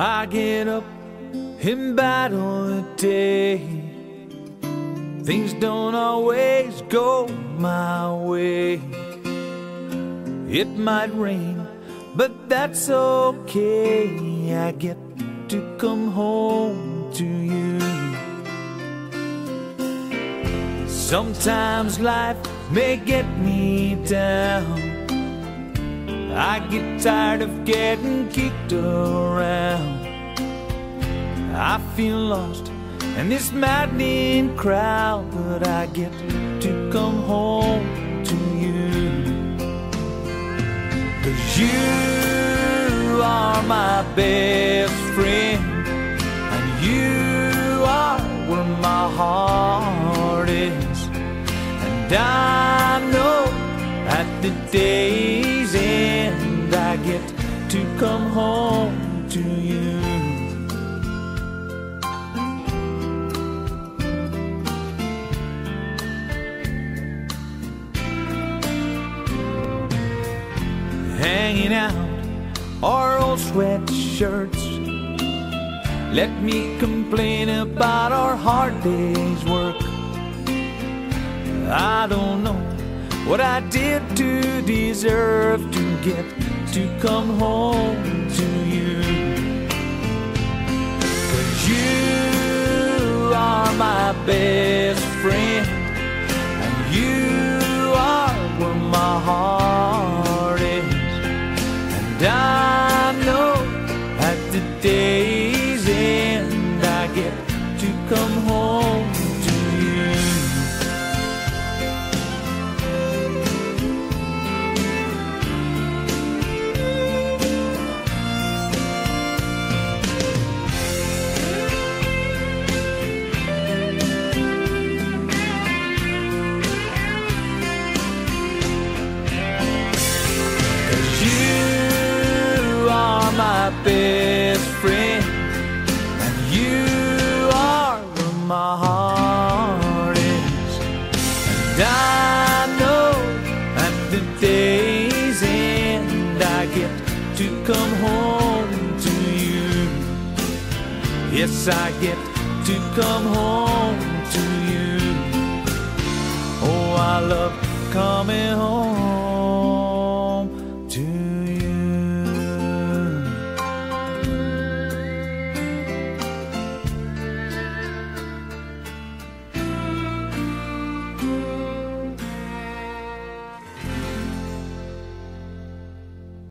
I get up in battle today. Things don't always go my way. It might rain, but that's okay. I get to come home to you. Sometimes life may get me down. I get tired of getting kicked around. I feel lost in this maddening crowd, but I get to come home to you. Cause you are my best friend, and you are where my heart is. And I know at the day's end, I get to come home to you. hanging out our old sweatshirts. Let me complain about our hard day's work. I don't know what I did to deserve to get to come home to you. Cause you are my best friend, and you are where my heart is. And I know at the day's end I get to come home best friend, and you are where my heart is. And I know at the day's end I get to come home to you. Yes, I get to come home to you. Oh, I love coming home